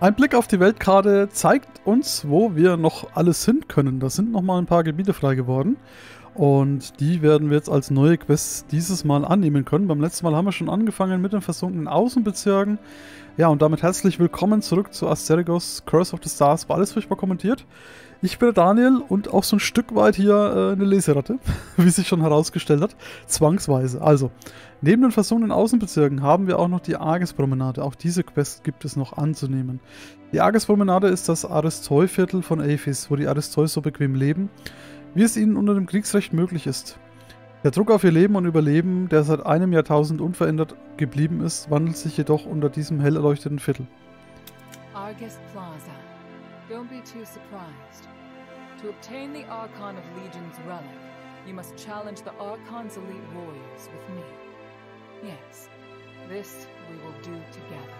Ein Blick auf die Weltkarte zeigt uns, wo wir noch alles hin können. Da sind noch mal ein paar Gebiete frei geworden. Und die werden wir jetzt als neue Quests dieses Mal annehmen können. Beim letzten Mal haben wir schon angefangen mit den versunkenen Außenbezirken. Ja, und damit herzlich willkommen zurück zu Asterigos Curse of the Stars. War alles furchtbar kommentiert. Ich bin der Daniel und auch so ein Stück weit hier äh, eine Leseratte, wie sich schon herausgestellt hat. Zwangsweise. Also, neben den versunkenen Außenbezirken haben wir auch noch die Arges-Promenade. Auch diese Quest gibt es noch anzunehmen. Die Arges-Promenade ist das Aristoi-Viertel von Aphis, wo die Aristoi so bequem leben wie es ihnen unter dem Kriegsrecht möglich ist. Der Druck auf ihr Leben und Überleben, der seit einem Jahrtausend unverändert geblieben ist, wandelt sich jedoch unter diesem hell erleuchteten Viertel. Argus Plaza. Don't be too surprised. To obtain the Archon of Legion's relic, you must challenge the Archon's elite warriors with me. Yes, this we will do together.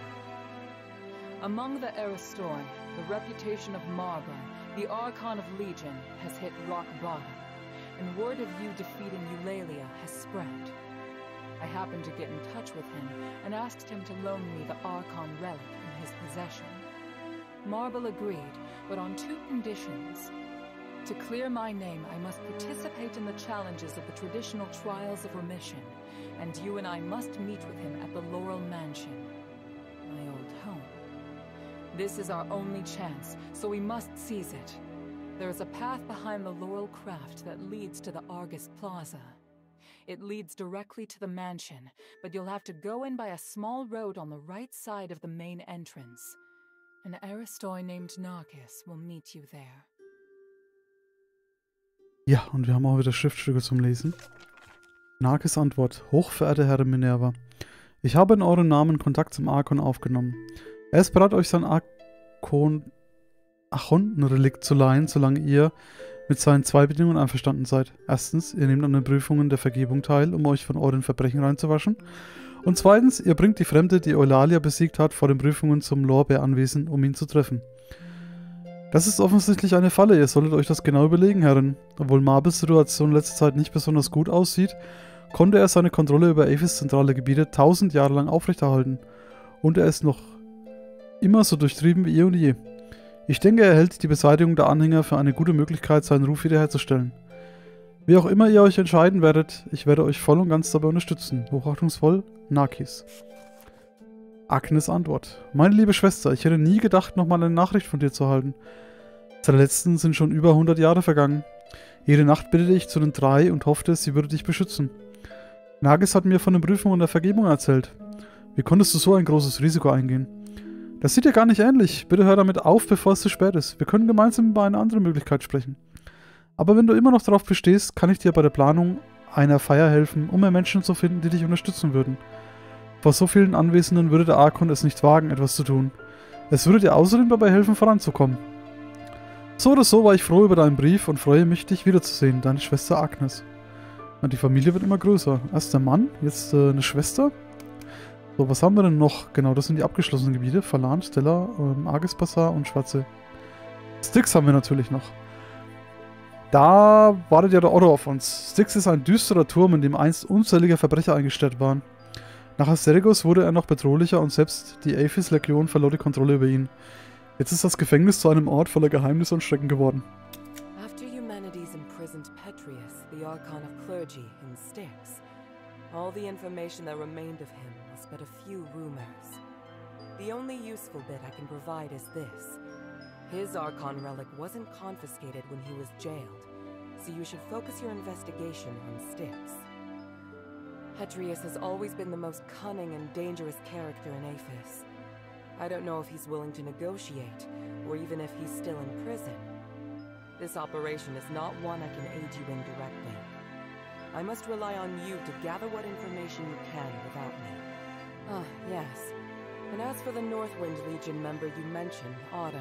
Among the Aristoi, the reputation of Marburn The Archon of Legion has hit rock bottom, and word of you defeating Eulalia has spread. I happened to get in touch with him and asked him to loan me the Archon relic in his possession. Marble agreed, but on two conditions. To clear my name, I must participate in the challenges of the traditional Trials of Remission, and you and I must meet with him at the Laurel Mansion. My old home. This is our only chance, so we must seize it. There is a path behind the Laurel Craft that leads to the Argus Plaza. It leads directly to the mansion, but you'll have to go in by a small road on the right side of the main entrance. An Aristoi named Narkis will meet you there. Ja, und wir haben auch wieder Schriftstücke zum Lesen. Narkis Antwort. Hochverehrte Herrin Minerva, ich habe in eurem Namen Kontakt zum Arkon aufgenommen. Er ist bereit, euch sein Archon Achontenrelikt zu leihen, solange ihr mit seinen zwei Bedingungen einverstanden seid. Erstens, ihr nehmt an den Prüfungen der Vergebung teil, um euch von euren Verbrechen reinzuwaschen. Und zweitens, ihr bringt die Fremde, die Eulalia besiegt hat, vor den Prüfungen zum Lorbeeranwesen, um ihn zu treffen. Das ist offensichtlich eine Falle, ihr solltet euch das genau überlegen, Herren. Obwohl Marbels Situation in letzter Zeit nicht besonders gut aussieht, konnte er seine Kontrolle über Avis zentrale Gebiete tausend Jahre lang aufrechterhalten. Und er ist noch immer so durchtrieben wie eh und je. Ich denke, er hält die Beseitigung der Anhänger für eine gute Möglichkeit, seinen Ruf wiederherzustellen. Wie auch immer ihr euch entscheiden werdet, ich werde euch voll und ganz dabei unterstützen. Hochachtungsvoll, Nakis. Agnes Antwort. Meine liebe Schwester, ich hätte nie gedacht, nochmal eine Nachricht von dir zu erhalten. Seit der letzten sind schon über 100 Jahre vergangen. Jede Nacht bittete ich zu den drei und hoffte, sie würde dich beschützen. Nagis hat mir von den Prüfungen der Vergebung erzählt. Wie konntest du so ein großes Risiko eingehen? Das sieht dir gar nicht ähnlich. Bitte hör damit auf, bevor es zu spät ist. Wir können gemeinsam über eine andere Möglichkeit sprechen. Aber wenn du immer noch darauf bestehst, kann ich dir bei der Planung einer Feier helfen, um mehr Menschen zu finden, die dich unterstützen würden. Vor so vielen Anwesenden würde der Arkon es nicht wagen, etwas zu tun. Es würde dir außerdem dabei helfen, voranzukommen. So oder so war ich froh über deinen Brief und freue mich, dich wiederzusehen, deine Schwester Agnes. Die Familie wird immer größer. Erst der Mann, jetzt äh, eine Schwester so, was haben wir denn noch? Genau, das sind die abgeschlossenen Gebiete. Verlan, Stella, ähm, Arges Bazaar und Schwarze. Styx haben wir natürlich noch. Da wartet ja der Otto auf uns. Styx ist ein düsterer Turm, in dem einst unzählige Verbrecher eingestellt waren. Nach Asterigos wurde er noch bedrohlicher und selbst die Aphis-Legion verlor die Kontrolle über ihn. Jetzt ist das Gefängnis zu einem Ort voller Geheimnisse und Schrecken geworden. After humanity's imprisoned Petrius, the Archon of Clergy in Styx, all the information that remained of him but a few rumors. The only useful bit I can provide is this. His Archon relic wasn't confiscated when he was jailed, so you should focus your investigation on Styx. Petrius has always been the most cunning and dangerous character in Aphis. I don't know if he's willing to negotiate, or even if he's still in prison. This operation is not one I can aid you in directly. I must rely on you to gather what information you can without me. Ah, yes. And as for the Northwind Legion member you mentioned, Otto,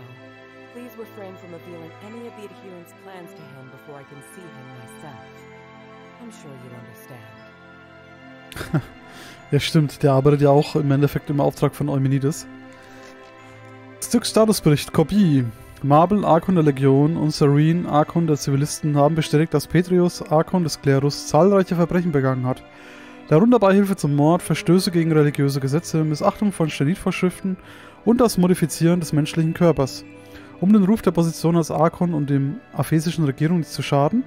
please refrain from revealing any of the adherents' plans to him before I can see him myself. I'm sure you'll understand. Ja, stimmt. Der arbeitet ja auch im Endeffekt im Auftrag von Eumenides. Stück Statusbericht, Kopie. Marble, Arkon der Legion und Serene, Arkon der Zivilisten, haben bestätigt, dass Petrius, Arkon des Klerus, zahlreiche Verbrechen begangen hat. Darunter Beihilfe zum Mord, Verstöße gegen religiöse Gesetze, Missachtung von Stenitvorschriften und das Modifizieren des menschlichen Körpers. Um den Ruf der Position als Archon und dem aphesischen Regierung nicht zu schaden,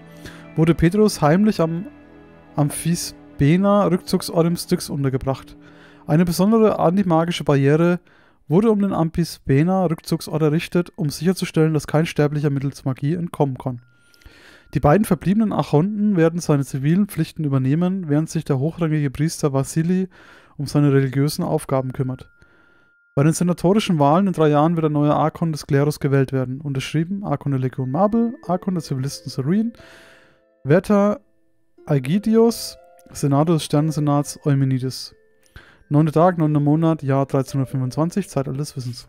wurde Petrus heimlich am Amphisbena Rückzugsort im Styx untergebracht. Eine besondere antimagische Barriere wurde um den Amphisbena Rückzugsort errichtet, um sicherzustellen, dass kein Sterblicher mittels Magie entkommen kann. Die beiden verbliebenen Archonten werden seine zivilen Pflichten übernehmen, während sich der hochrangige Priester Vassili um seine religiösen Aufgaben kümmert. Bei den senatorischen Wahlen in drei Jahren wird ein neuer Archon des Klerus gewählt werden. Unterschrieben Archon der Legion Marble, Archon der Zivilisten Serene, Werther Aegidius, Senator des Sternensenats Eumenides. Neunter Tag, neunter Monat, Jahr 1325, Zeitalter des Wissens.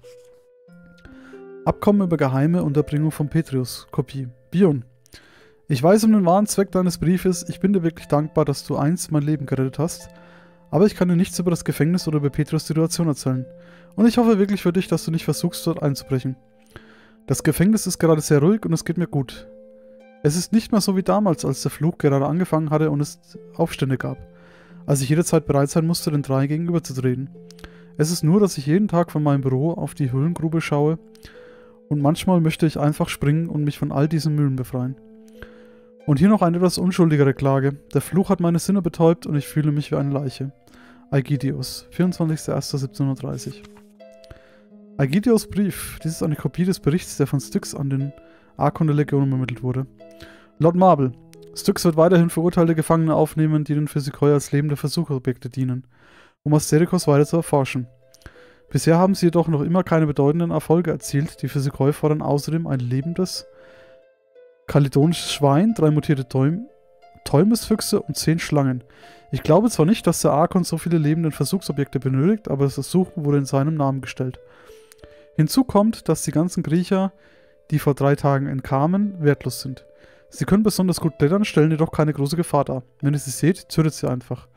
Abkommen über geheime Unterbringung von Petrius. Kopie. Bion. Ich weiß um den wahren Zweck deines Briefes. Ich bin dir wirklich dankbar, dass du einst mein Leben gerettet hast. Aber ich kann dir nichts über das Gefängnis oder über Petrus Situation erzählen. Und ich hoffe wirklich für dich, dass du nicht versuchst, dort einzubrechen. Das Gefängnis ist gerade sehr ruhig und es geht mir gut. Es ist nicht mehr so wie damals, als der Flug gerade angefangen hatte und es Aufstände gab. Als ich jederzeit bereit sein musste, den drei gegenüberzutreten. Es ist nur, dass ich jeden Tag von meinem Büro auf die Höhlengrube schaue und manchmal möchte ich einfach springen und mich von all diesen Mühlen befreien. Und hier noch eine etwas unschuldigere Klage. Der Fluch hat meine Sinne betäubt und ich fühle mich wie eine Leiche. Aegidius, 24.01.1730 Aegidios Brief. Dies ist eine Kopie des Berichts, der von Styx an den Archon der Legion übermittelt wurde. Lord Marble. Styx wird weiterhin verurteilte Gefangene aufnehmen, die den Physikoi als lebende Versuchsobjekte dienen, um Asterikos weiter zu erforschen. Bisher haben sie jedoch noch immer keine bedeutenden Erfolge erzielt. Die Physikoi fordern außerdem ein lebendes, kaledonisches Schwein, drei mutierte Täum Täumesfüchse und zehn Schlangen. Ich glaube zwar nicht, dass der Archon so viele lebende Versuchsobjekte benötigt, aber das Versuchen wurde in seinem Namen gestellt. Hinzu kommt, dass die ganzen Griecher, die vor drei Tagen entkamen, wertlos sind. Sie können besonders gut klettern, stellen jedoch keine große Gefahr dar. Wenn ihr sie seht, tötet sie einfach.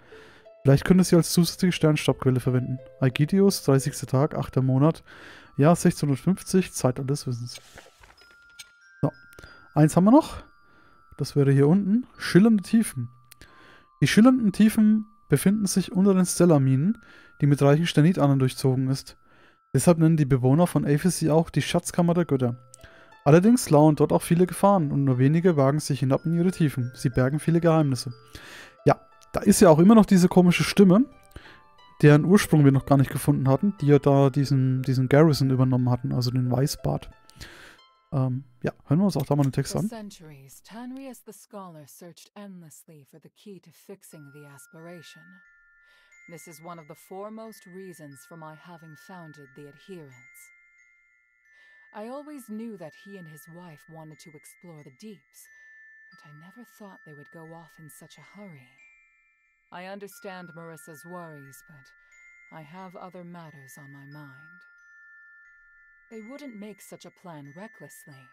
Vielleicht könnt ihr sie als zusätzliche Sternstaubquelle verwenden. Aegidius, 30. Tag, 8. Monat, Jahr 1650, Zeit alles Wissens. So, eins haben wir noch. Das wäre hier unten. Schillernde Tiefen. Die schillernden Tiefen befinden sich unter den Stellaminen, die mit reichen Stenitanern durchzogen ist. Deshalb nennen die Bewohner von Aphis sie auch die Schatzkammer der Götter. Allerdings lauern dort auch viele Gefahren und nur wenige wagen sich hinab in ihre Tiefen. Sie bergen viele Geheimnisse. Ja, da ist ja auch immer noch diese komische Stimme, deren Ursprung wir noch gar nicht gefunden hatten, die ja da diesen, diesen Garrison übernommen hatten, also den Weißbart. Ähm, ja, hören wir uns auch da mal den Text an. centuries, Tanrius the scholar searched endlessly for the key to fixing the aspiration. This is one of the foremost reasons for my having founded the adherents. I always knew that he and his wife wanted to explore the deeps, but I never thought they would go off in such a hurry. I understand Marissa's worries, but I have other matters on my mind. They wouldn't make such a plan recklessly.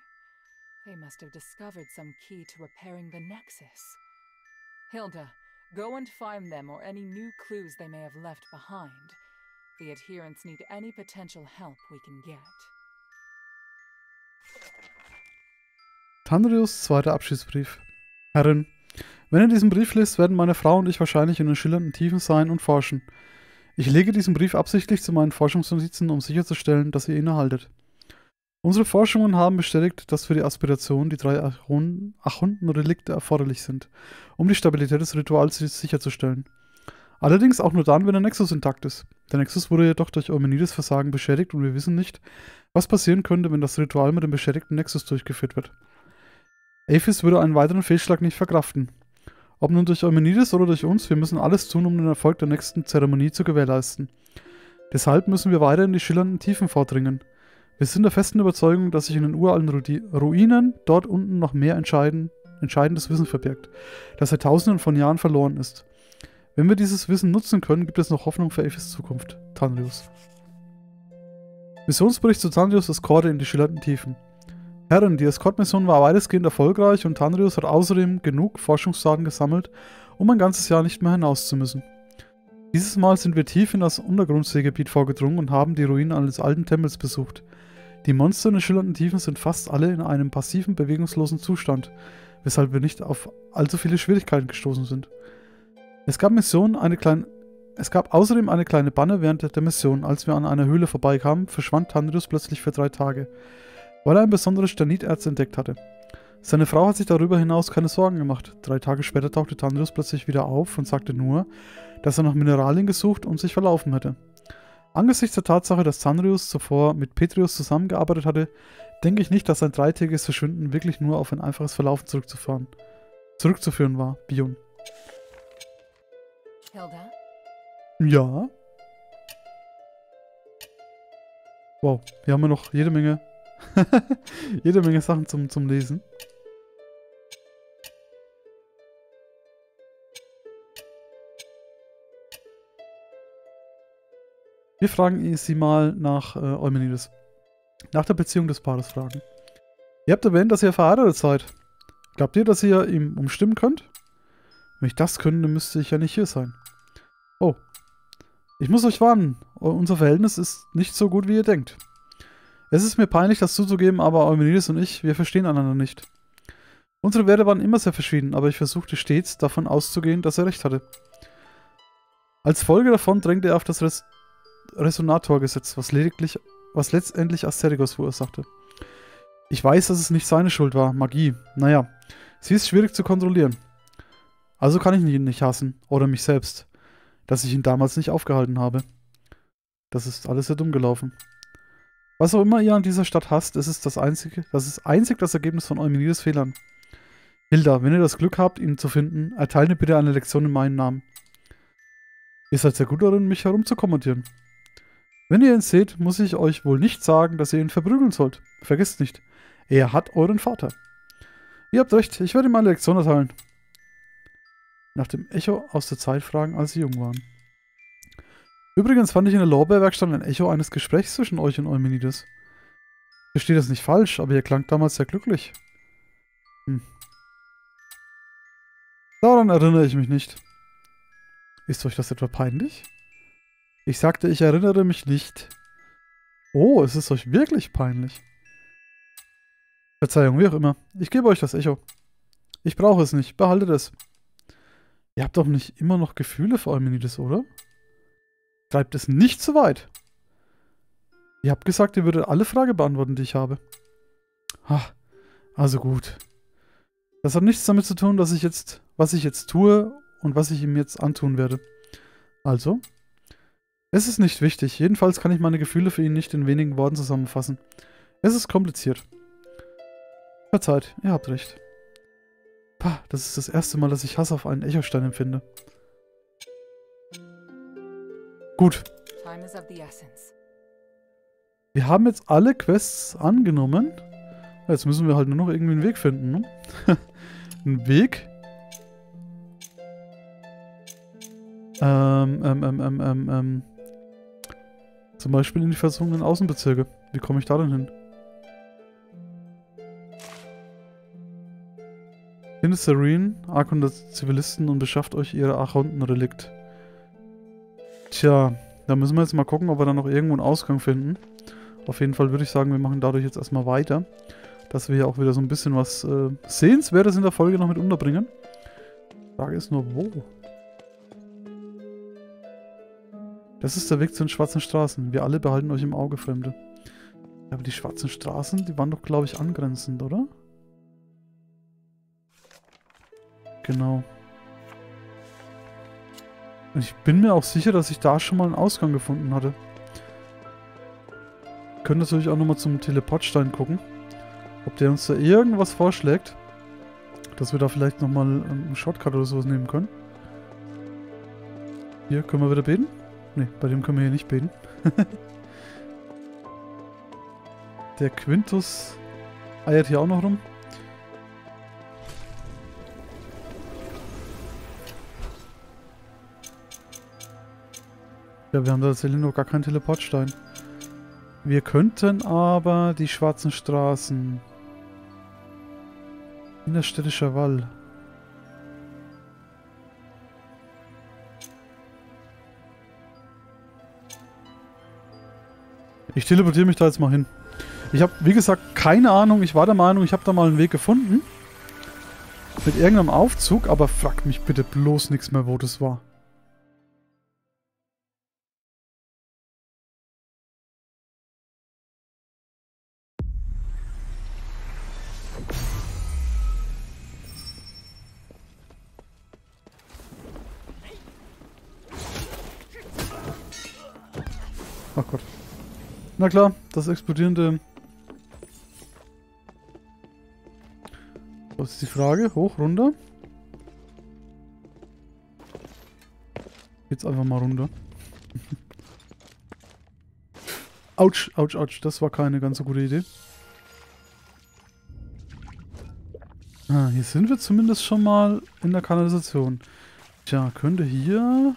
They must have discovered some key to repairing the Nexus. Hilda, go and find them or any new clues they may have left behind. The adherents need any potential help we can get. Tandrius zweiter Abschiedsbrief. Herrin, wenn ihr diesen Brief liest, werden meine Frau und ich wahrscheinlich in den schillernden Tiefen sein und forschen. Ich lege diesen Brief absichtlich zu meinen Forschungsnotizen, um sicherzustellen, dass ihr ihn erhaltet. Unsere Forschungen haben bestätigt, dass für die Aspiration die drei Achunten-Relikte erforderlich sind, um die Stabilität des Rituals sicherzustellen. Allerdings auch nur dann, wenn der Nexus intakt ist. Der Nexus wurde jedoch durch Eumenides Versagen beschädigt und wir wissen nicht, was passieren könnte, wenn das Ritual mit dem beschädigten Nexus durchgeführt wird. Aphis würde einen weiteren Fehlschlag nicht verkraften. Ob nun durch Eumenides oder durch uns, wir müssen alles tun, um den Erfolg der nächsten Zeremonie zu gewährleisten. Deshalb müssen wir weiter in die schillernden Tiefen vordringen. Wir sind der festen Überzeugung, dass sich in den uralten Ruinen dort unten noch mehr entscheiden, entscheidendes Wissen verbirgt, das seit tausenden von Jahren verloren ist. Wenn wir dieses Wissen nutzen können, gibt es noch Hoffnung für Aphis Zukunft. Tanrius. Missionsbericht zu Tanrius Eskorte in die schillernden Tiefen. Herren, die Escort-Mission war weitestgehend erfolgreich und Tanrius hat außerdem genug Forschungsdaten gesammelt, um ein ganzes Jahr nicht mehr hinaus zu müssen. Dieses Mal sind wir tief in das Untergrundseegebiet vorgedrungen und haben die Ruinen eines alten Tempels besucht. Die Monster in den schillernden Tiefen sind fast alle in einem passiven, bewegungslosen Zustand, weshalb wir nicht auf allzu viele Schwierigkeiten gestoßen sind. Es gab Missionen, eine kleine Es gab außerdem eine kleine Banne während der Mission. Als wir an einer Höhle vorbeikamen, verschwand Tandrius plötzlich für drei Tage, weil er ein besonderes Sterniderz entdeckt hatte. Seine Frau hat sich darüber hinaus keine Sorgen gemacht. Drei Tage später tauchte Tandrius plötzlich wieder auf und sagte nur, dass er nach Mineralien gesucht und sich verlaufen hätte. Angesichts der Tatsache, dass Tandrius zuvor mit Petrius zusammengearbeitet hatte, denke ich nicht, dass sein dreitägiges Verschwinden wirklich nur auf ein einfaches Verlaufen zurückzufahren, zurückzuführen war, Bion. Hilda? Ja. Wow, hier haben wir noch jede Menge, jede Menge Sachen zum, zum Lesen. Wir fragen sie mal nach äh, Eumenides. Nach der Beziehung des Paares fragen. Ihr habt erwähnt, dass ihr verheiratet seid. Glaubt ihr, dass ihr ihm umstimmen könnt? Wenn ich das könnte, müsste ich ja nicht hier sein. Ich muss euch warnen. Unser Verhältnis ist nicht so gut, wie ihr denkt. Es ist mir peinlich, das zuzugeben, aber Eumenides und ich, wir verstehen einander nicht. Unsere Werte waren immer sehr verschieden, aber ich versuchte stets, davon auszugehen, dass er recht hatte. Als Folge davon drängte er auf das Res Resonatorgesetz, was lediglich, was letztendlich Asterigos verursachte. Ich weiß, dass es nicht seine Schuld war, Magie. Naja, sie ist schwierig zu kontrollieren. Also kann ich ihn nicht hassen, oder mich selbst, dass ich ihn damals nicht aufgehalten habe. Das ist alles sehr dumm gelaufen. Was auch immer ihr an dieser Stadt hasst, es ist das einzige, das ist einzig das Ergebnis von Eumenides Fehlern. Hilda, wenn ihr das Glück habt, ihn zu finden, erteilt mir bitte eine Lektion in meinen Namen. Ihr seid sehr gut darin, mich herumzukommentieren. Wenn ihr ihn seht, muss ich euch wohl nicht sagen, dass ihr ihn verprügeln sollt. Vergesst nicht, er hat euren Vater. Ihr habt recht, ich werde ihm eine Lektion erteilen. Nach dem Echo aus der Zeit fragen, als sie jung waren. Übrigens fand ich in der Lorbeerwerkstatt ein Echo eines Gesprächs zwischen euch und Eumenides. Ich verstehe das nicht falsch, aber ihr klangt damals sehr glücklich. Hm. Daran erinnere ich mich nicht. Ist euch das etwa peinlich? Ich sagte, ich erinnere mich nicht. Oh, es ist euch wirklich peinlich. Verzeihung, wie auch immer. Ich gebe euch das Echo. Ich brauche es nicht. Behaltet es. Ihr habt doch nicht immer noch Gefühle für Eumenides, oder? Treibt es nicht zu weit. Ihr habt gesagt, ihr würdet alle Fragen beantworten, die ich habe. Ha, also gut. Das hat nichts damit zu tun, dass ich jetzt, was ich jetzt tue und was ich ihm jetzt antun werde. Also, es ist nicht wichtig. Jedenfalls kann ich meine Gefühle für ihn nicht in wenigen Worten zusammenfassen. Es ist kompliziert. Verzeiht, ihr habt recht. Pah, das ist das erste Mal, dass ich Hass auf einen Echostein empfinde. Gut. Wir haben jetzt alle Quests angenommen. Jetzt müssen wir halt nur noch irgendwie einen Weg finden. Ne? einen Weg. Ähm, ähm, ähm, ähm, ähm, ähm. Zum Beispiel in die versunkenen Außenbezirke. Wie komme ich da denn hin? Findet Serene, Arkon der Zivilisten und beschafft euch ihre Archonten-Relikt. Tja, da müssen wir jetzt mal gucken, ob wir da noch irgendwo einen Ausgang finden. Auf jeden Fall würde ich sagen, wir machen dadurch jetzt erstmal weiter. Dass wir hier auch wieder so ein bisschen was äh, Sehenswertes in der Folge noch mit unterbringen. Frage ist nur, wo? Das ist der Weg zu den schwarzen Straßen. Wir alle behalten euch im Auge, Fremde. Aber die schwarzen Straßen, die waren doch, glaube ich, angrenzend, oder? Genau. Und ich bin mir auch sicher, dass ich da schon mal einen Ausgang gefunden hatte. Können natürlich auch nochmal zum Teleportstein gucken. Ob der uns da irgendwas vorschlägt. Dass wir da vielleicht nochmal einen Shortcut oder sowas nehmen können. Hier, können wir wieder beten? Ne, bei dem können wir hier nicht beten. Der Quintus eiert hier auch noch rum. Ja, wir haben da tatsächlich noch gar keinen Teleportstein. Wir könnten aber die schwarzen Straßen. Innerstädtischer Wall. Ich teleportiere mich da jetzt mal hin. Ich habe, wie gesagt, keine Ahnung. Ich war der Meinung, ich habe da mal einen Weg gefunden. Mit irgendeinem Aufzug, aber fragt mich bitte bloß nichts mehr, wo das war. Na klar, das explodierende... Was ist die Frage? Hoch, runter? Jetzt einfach mal runter. Autsch, Autsch, Autsch. Das war keine ganz so gute Idee. Ah, hier sind wir zumindest schon mal in der Kanalisation. Tja, könnte hier...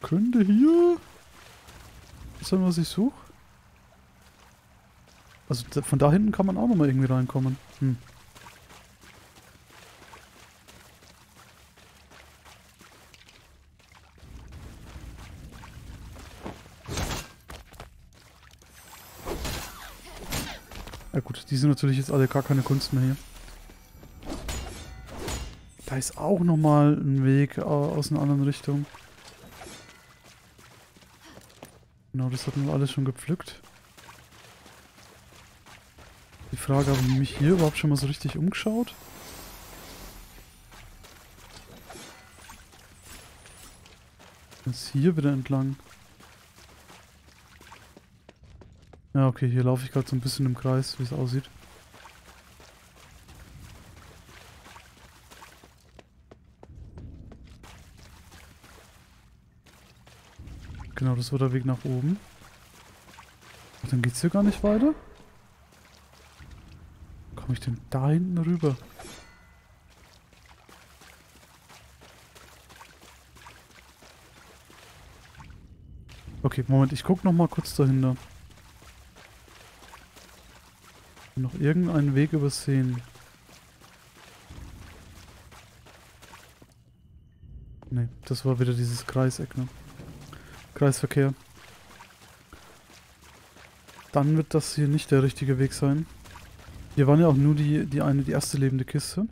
Könnte hier... Was ist was ich suche? Also von da hinten kann man auch nochmal irgendwie reinkommen. Hm. Ja gut, die sind natürlich jetzt alle gar keine Kunst mehr hier. Da ist auch nochmal ein Weg aus einer anderen Richtung. Genau, das hatten wir alles schon gepflückt. Die Frage, habe ich mich hier überhaupt schon mal so richtig umgeschaut? Jetzt hier wieder entlang. Ja, okay, hier laufe ich gerade so ein bisschen im Kreis, wie es aussieht. Genau, das war der Weg nach oben. Ach, dann geht's hier gar nicht weiter. Komme ich denn da hinten rüber? Okay, Moment, ich guck noch mal kurz dahinter. Noch irgendeinen Weg übersehen. Ne, das war wieder dieses Kreiseck, ne? Kreisverkehr. Dann wird das hier nicht der richtige Weg sein. Hier waren ja auch nur die, die eine, die erste lebende Kiste.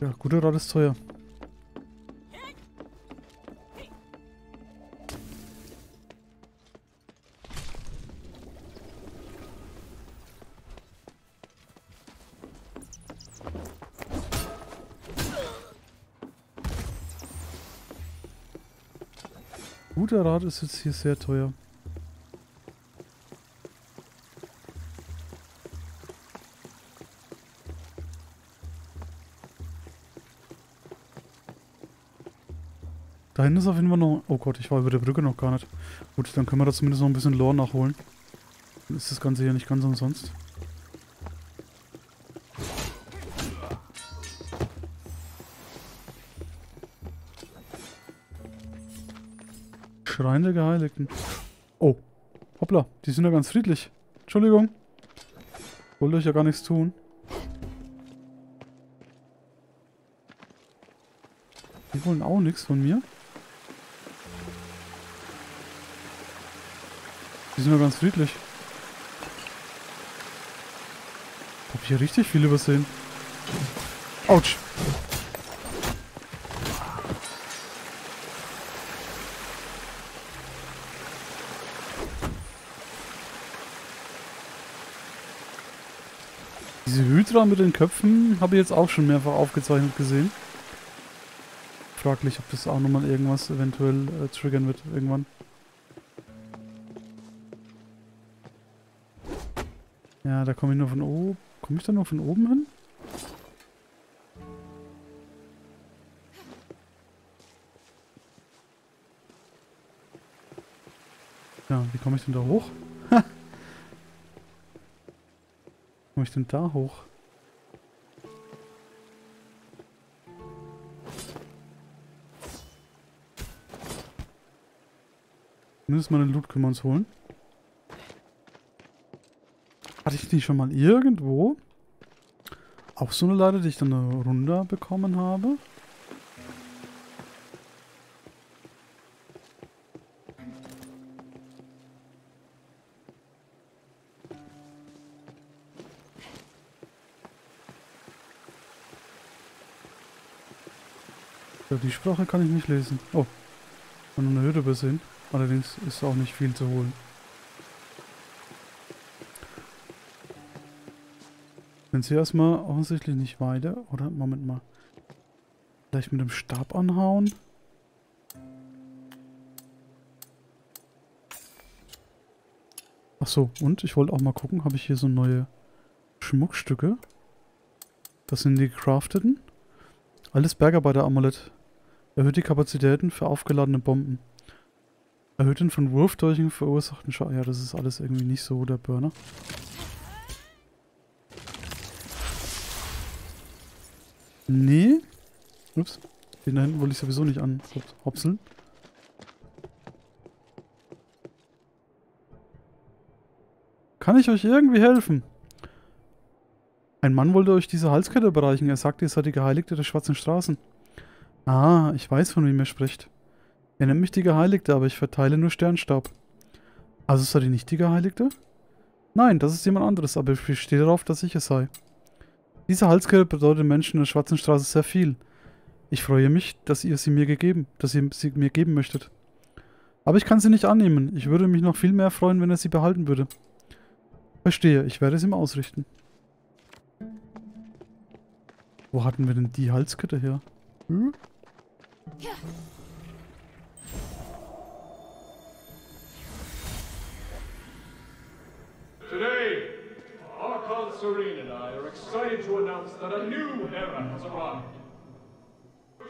Ja, guter Rat ist teuer. Guter Rat ist jetzt hier sehr teuer. Da hinten ist auf jeden Fall noch... Oh Gott, ich war über der Brücke noch gar nicht. Gut, dann können wir da zumindest noch ein bisschen Lore nachholen. Dann ist das Ganze hier nicht ganz umsonst. Schrein der Geheiligten. Oh. Hoppla, die sind ja ganz friedlich. Entschuldigung. Wollte euch ja gar nichts tun. Die wollen auch nichts von mir. Die sind ja ganz friedlich. Hab ich hier richtig viel übersehen. Autsch. Diese Hydra mit den Köpfen habe ich jetzt auch schon mehrfach aufgezeichnet gesehen. Fraglich, ob das auch nochmal irgendwas eventuell äh, triggern wird irgendwann. Ja, da komme ich nur von oben. Komme ich da nur von oben hin? Ja, wie komme ich denn da hoch? komme ich denn da hoch? Zumindest mal den Loot können wir uns holen. Hatte ich die schon mal irgendwo? Auch so eine Leiter, die ich dann runter bekommen habe? Die Sprache kann ich nicht lesen. Oh. Von einer Hütte übersehen. Allerdings ist auch nicht viel zu holen. Sind sie erstmal offensichtlich nicht weiter, oder? Moment mal. Vielleicht mit dem Stab anhauen? Ach so, und ich wollte auch mal gucken, habe ich hier so neue Schmuckstücke? Das sind die gecrafteten. Alles Bergarbeiter-Amulett. Erhöht die Kapazitäten für aufgeladene Bomben. Erhöht den von Wurfdolchen verursachten Schaden. Ja, das ist alles irgendwie nicht so der Burner. Nee. Ups. Den da hinten wollte ich sowieso nicht an. Hopseln. Kann ich euch irgendwie helfen? Ein Mann wollte euch diese Halskette überreichen. Er sagte, ihr seid die Geheiligte der schwarzen Straßen. Ah, ich weiß, von wem er spricht. Er nennt mich die Geheiligte, aber ich verteile nur Sternstaub. Also seid ihr nicht die Geheiligte? Nein, das ist jemand anderes, aber ich stehe darauf, dass ich es sei. Diese Halskette bedeutet Menschen in der Schwarzen Straße sehr viel. Ich freue mich, dass ihr sie mir gegeben, dass ihr sie mir geben möchtet. Aber ich kann sie nicht annehmen. Ich würde mich noch viel mehr freuen, wenn er sie behalten würde. Verstehe, ich werde es ihm ausrichten. Wo hatten wir denn die Halskette her? Hm? Today, Archon Serene and I are excited to announce that a new era has arrived.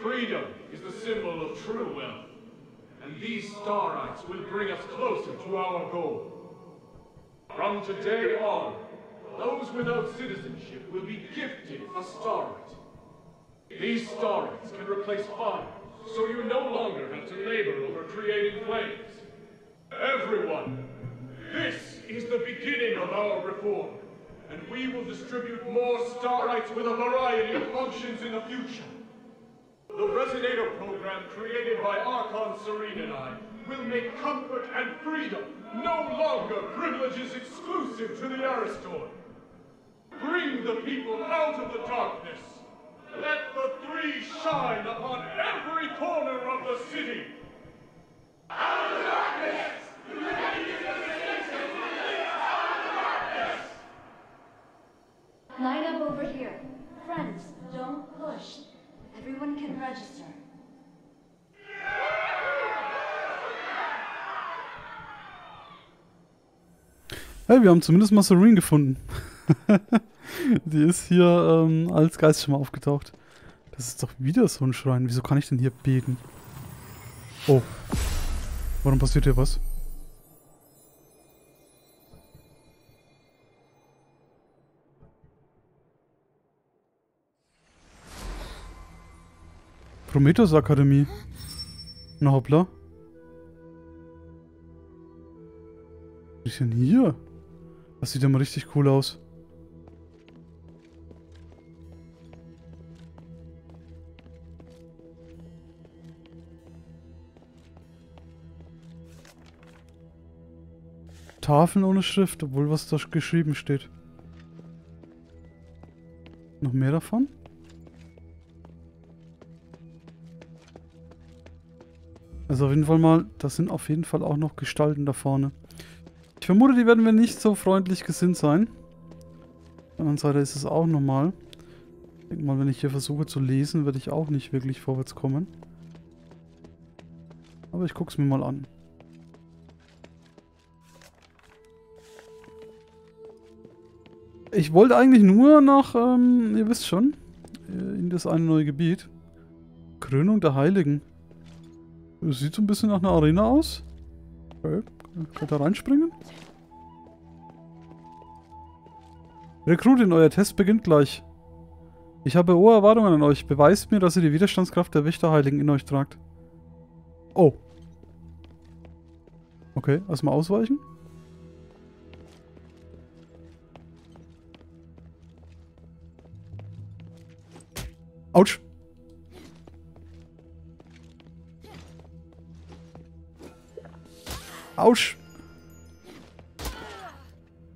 Freedom is the symbol of true wealth, and these Starites will bring us closer to our goal. From today on, those without citizenship will be gifted a Starite. These Starites can replace fire, so you no longer have to labor over creating flames. Everyone, this is the beginning of our reform, and we will distribute more Starites with a variety of functions in the future. The Resonator program created by Archon Serene and I will make comfort and freedom no longer privileges exclusive to the Aristoid. Bring the people out of the darkness. Let the three shine upon every corner of the city. Out of the darkness! Line up over here. Friends, don't push. Everyone can register. Hey, wir haben zumindest mal Serene gefunden. Die ist hier ähm, als Geist schon mal aufgetaucht. Das ist doch wieder so ein Schrein. Wieso kann ich denn hier beten? Oh. Warum passiert hier was? Prometheus Akademie. Na hoppla. Was ist denn hier? Das sieht ja mal richtig cool aus. Tafeln ohne Schrift, obwohl was da geschrieben steht. Noch mehr davon? Also auf jeden Fall mal, das sind auf jeden Fall auch noch Gestalten da vorne. Ich vermute, die werden wir nicht so freundlich gesinnt sein. Auf der anderen Seite ist es auch normal. Ich denke mal, wenn ich hier versuche zu lesen, werde ich auch nicht wirklich vorwärts kommen. Aber ich gucke es mir mal an. Ich wollte eigentlich nur nach, ähm, ihr wisst schon, äh, in das eine neue Gebiet. Krönung der Heiligen. Das sieht so ein bisschen nach einer Arena aus. Okay. Könnt ihr reinspringen? Rekrutin, euer Test beginnt gleich. Ich habe hohe Erwartungen an euch. Beweist mir, dass ihr die Widerstandskraft der Wächterheiligen in euch tragt. Oh. Okay, erstmal ausweichen. Autsch. Autsch.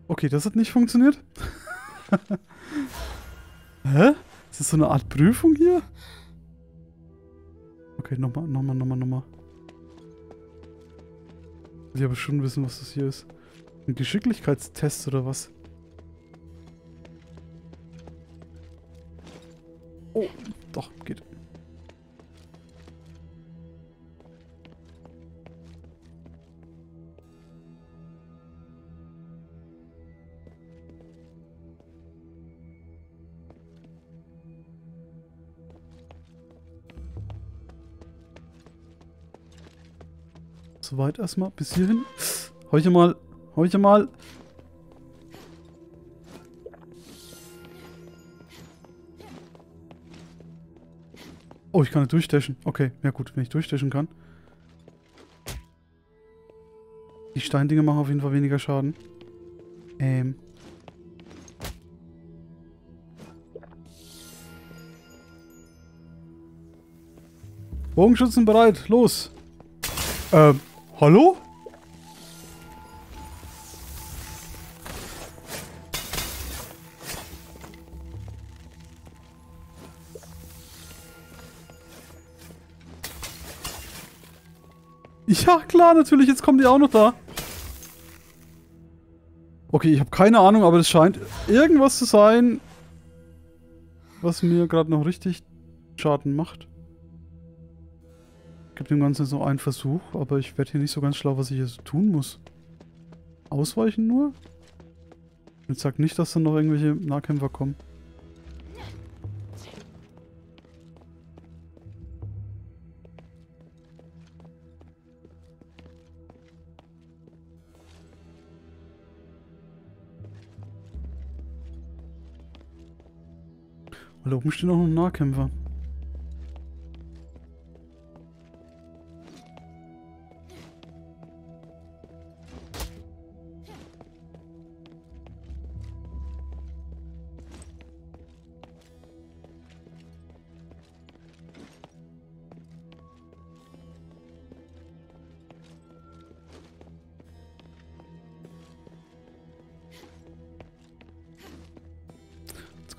Okay, das hat nicht funktioniert. Hä? Ist das so eine Art Prüfung hier? Okay, nochmal, nochmal, nochmal, nochmal. Ich aber schon wissen, was das hier ist. Ein Geschicklichkeitstest oder was? Soweit erstmal. Bis hierhin. Heute mal. Heute mal. Oh, ich kann nicht durchstechen. Okay, ja gut, wenn ich durchstechen kann. Die Steindinger machen auf jeden Fall weniger Schaden. Ähm. Bogenschützen bereit, los! Ähm, hallo? Ja, klar, natürlich. Jetzt kommen die auch noch da. Okay, ich habe keine Ahnung, aber es scheint irgendwas zu sein, was mir gerade noch richtig Schaden macht. Ich gebe dem Ganzen so einen Versuch, aber ich werde hier nicht so ganz schlau, was ich jetzt tun muss. Ausweichen nur? Jetzt sag nicht, dass dann noch irgendwelche Nahkämpfer kommen. Weil da oben steht noch ein Nahkämpfer.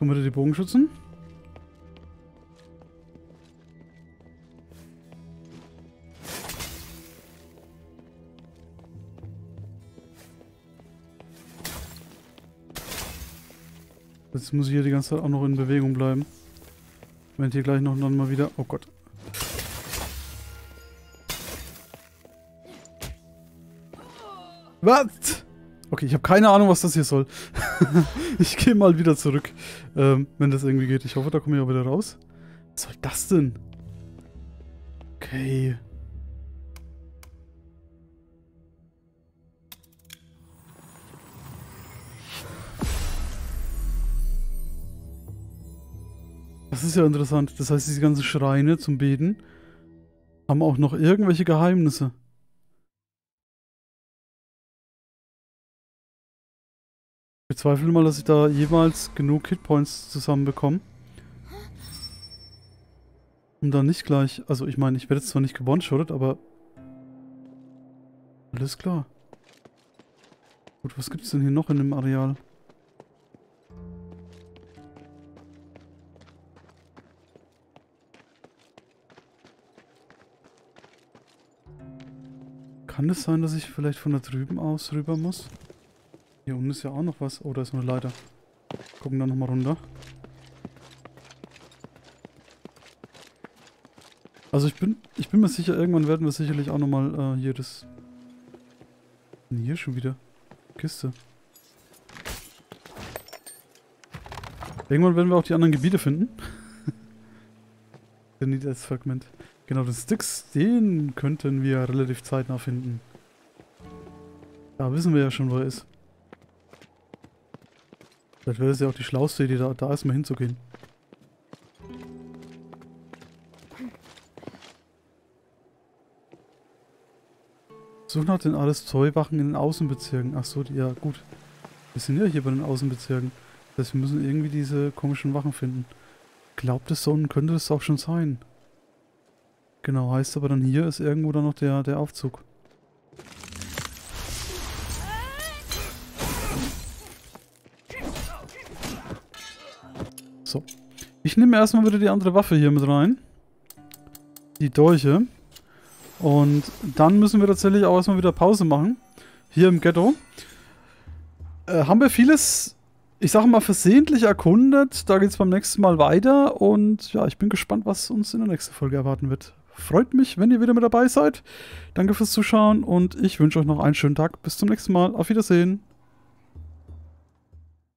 Jetzt kommen wieder die Bogenschützen. Jetzt muss ich hier die ganze Zeit auch noch in Bewegung bleiben. Wenn hier gleich noch dann mal wieder... Oh Gott. Was? Okay, ich habe keine Ahnung, was das hier soll. ich gehe mal wieder zurück, ähm, wenn das irgendwie geht. Ich hoffe, da komme ich auch wieder raus. Was soll das denn? Okay. Das ist ja interessant. Das heißt, diese ganzen Schreine zum Beten haben auch noch irgendwelche Geheimnisse. Ich bezweifle mal, dass ich da jemals genug Hitpoints zusammenbekomme. Um dann nicht gleich... Also ich meine, ich werde jetzt zwar nicht gebonshottet, aber... Alles klar. Gut, was gibt es denn hier noch in dem Areal? Kann es sein, dass ich vielleicht von da drüben aus rüber muss? Hier unten ist ja auch noch was. Oh, da ist noch eine Leiter. Gucken da nochmal runter. Also ich bin, ich bin mir sicher, irgendwann werden wir sicherlich auch nochmal äh, hier das... Hier schon wieder? Kiste. Irgendwann werden wir auch die anderen Gebiete finden. Der Need Fragment. Genau, den Sticks, den könnten wir relativ zeitnah finden. Da wissen wir ja schon, wo er ist. Vielleicht wäre es ja auch die schlauste Idee, da, da erstmal hinzugehen. Suchen nach den Arestoi-Wachen in den Außenbezirken. Achso, ja gut. Wir sind ja hier bei den Außenbezirken. Das heißt, wir müssen irgendwie diese komischen Wachen finden. Glaubt es so, könnte es auch schon sein. Genau, heißt aber dann hier ist irgendwo dann noch der, der Aufzug. Ich nehme erstmal wieder die andere Waffe hier mit rein. Die Dolche. Und dann müssen wir tatsächlich auch erstmal wieder Pause machen. Hier im Ghetto. Äh, haben wir vieles, ich sage mal, versehentlich erkundet. Da geht es beim nächsten Mal weiter. Und ja, ich bin gespannt, was uns in der nächsten Folge erwarten wird. Freut mich, wenn ihr wieder mit dabei seid. Danke fürs Zuschauen und ich wünsche euch noch einen schönen Tag. Bis zum nächsten Mal. Auf Wiedersehen.